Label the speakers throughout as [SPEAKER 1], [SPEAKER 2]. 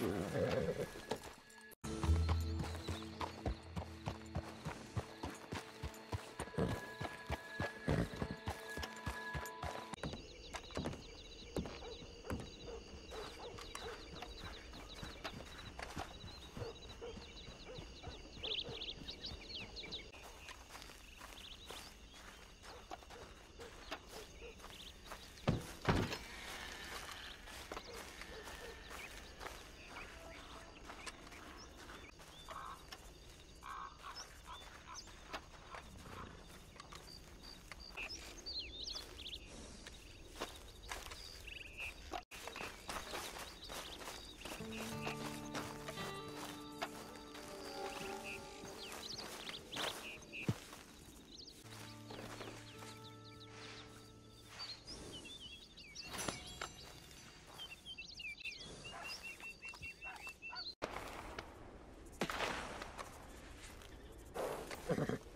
[SPEAKER 1] Yeah. Ha ha ha.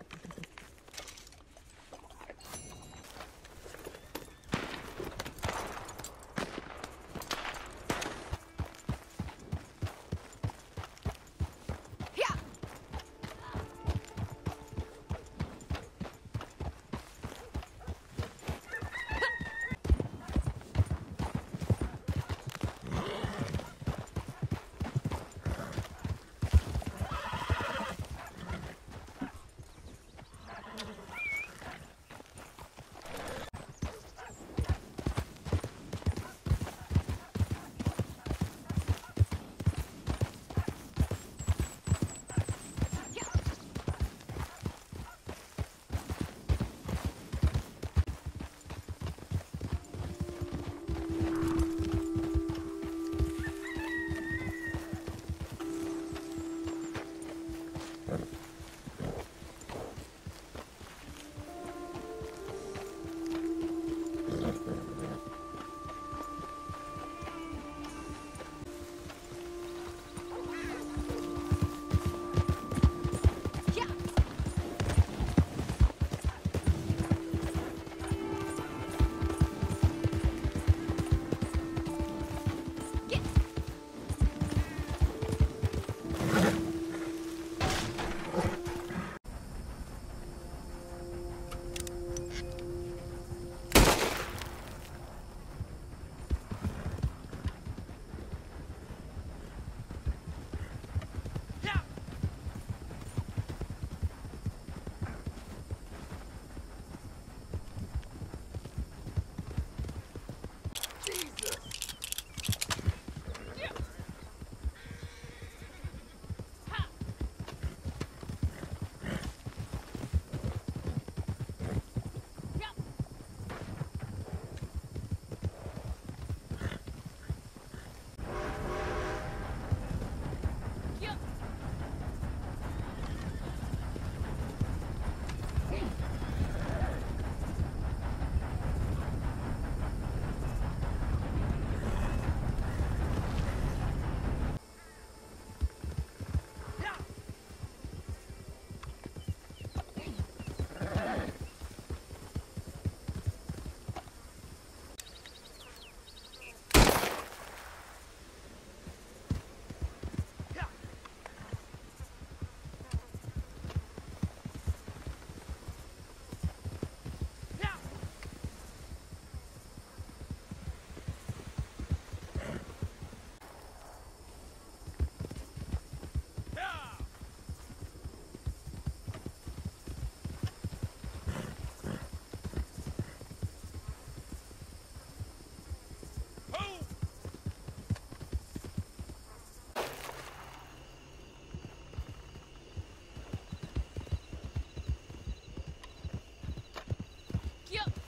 [SPEAKER 1] Yep.